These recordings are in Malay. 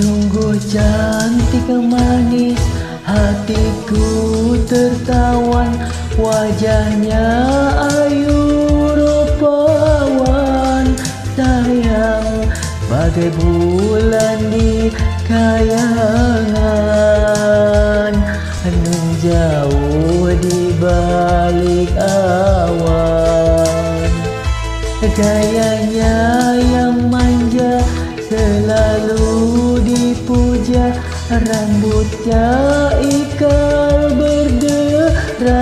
Sungguh cantik manis Hatiku tertawan Wajahnya ayu rupawan Sayang bagai bulan di kayangan Menjauh di balik awan. Gayanya yang manja selalu Rambutnya ikal berderai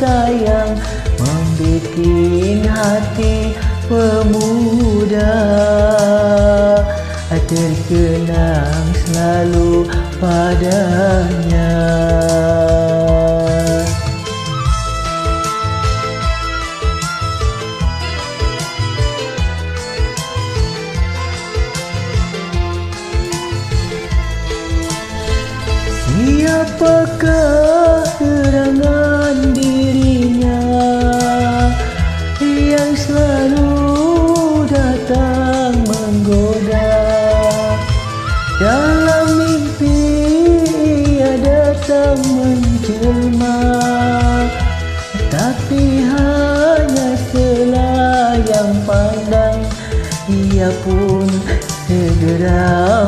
sayang Membikin hati pemuda. Terkenang selalu padanya Siapakah gerangan dirinya Yang selalu datang menggoda? Dalam mimpi ia datang menjelma Tapi hanya selayang pandang Ia pun segera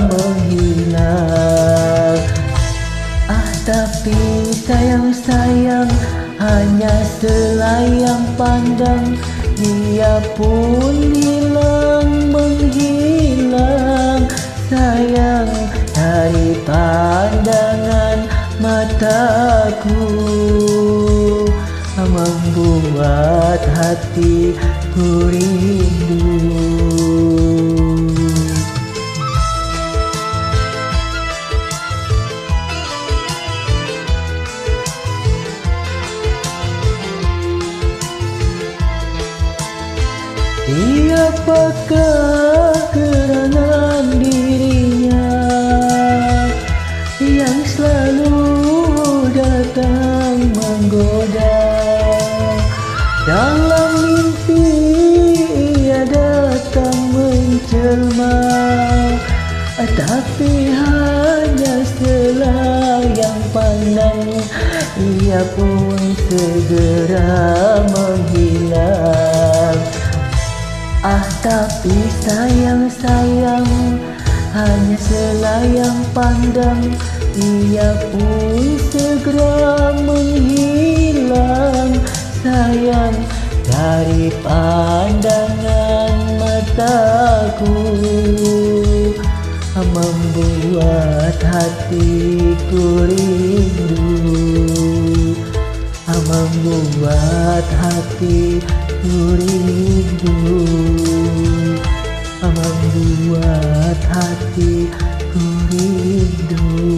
selayang pandang Dia pun hilang menghilang. Sayang dari pandangan mataku Membuat hatiku rindu Siapakah gerangan dirinya Yang selalu datang menggoda. Dalam mimpi ia datang menjelma Tapi hanya selayang pandang Ia pun segera menghilang Ah tapi sayang-sayang Hanya selayang pandang Ia pun segera menghilang. Sayang dari pandangan mataku Membuat hatiku rindu. Membuat hatiku rindu Membuat hatiku rindu